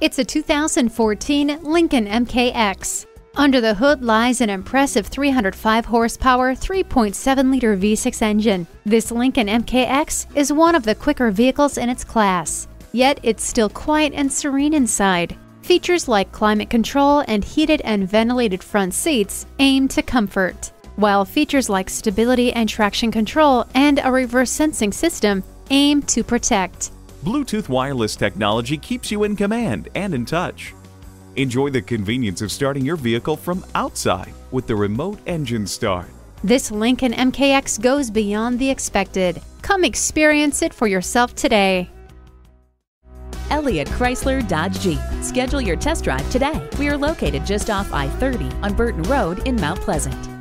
It's a 2014 Lincoln MKX. Under the hood lies an impressive 305 horsepower, 3.7 liter V6 engine. This Lincoln MKX is one of the quicker vehicles in its class, yet it's still quiet and serene inside. Features like climate control and heated and ventilated front seats aim to comfort, while features like stability and traction control and a reverse sensing system aim to protect. Bluetooth wireless technology keeps you in command and in touch. Enjoy the convenience of starting your vehicle from outside with the remote engine start. This Lincoln MKX goes beyond the expected. Come experience it for yourself today. Elliott Chrysler Dodge Jeep. Schedule your test drive today. We are located just off I 30 on Burton Road in Mount Pleasant.